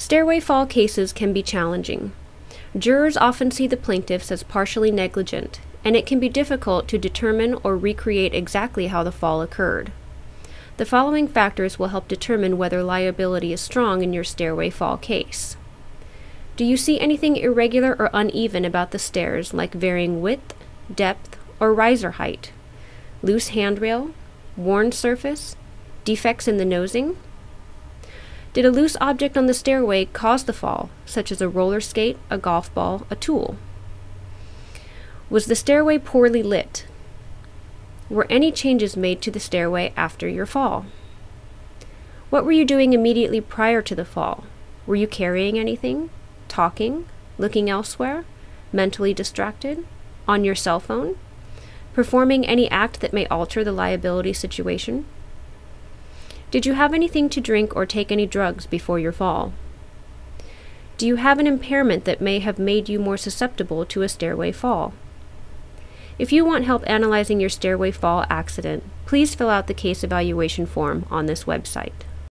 Stairway fall cases can be challenging. Jurors often see the plaintiffs as partially negligent, and it can be difficult to determine or recreate exactly how the fall occurred. The following factors will help determine whether liability is strong in your stairway fall case. Do you see anything irregular or uneven about the stairs, like varying width, depth, or riser height? Loose handrail, worn surface, defects in the nosing? Did a loose object on the stairway cause the fall, such as a roller skate, a golf ball, a tool? Was the stairway poorly lit? Were any changes made to the stairway after your fall? What were you doing immediately prior to the fall? Were you carrying anything? Talking? Looking elsewhere? Mentally distracted? On your cell phone? Performing any act that may alter the liability situation? Did you have anything to drink or take any drugs before your fall? Do you have an impairment that may have made you more susceptible to a stairway fall? If you want help analyzing your stairway fall accident, please fill out the case evaluation form on this website.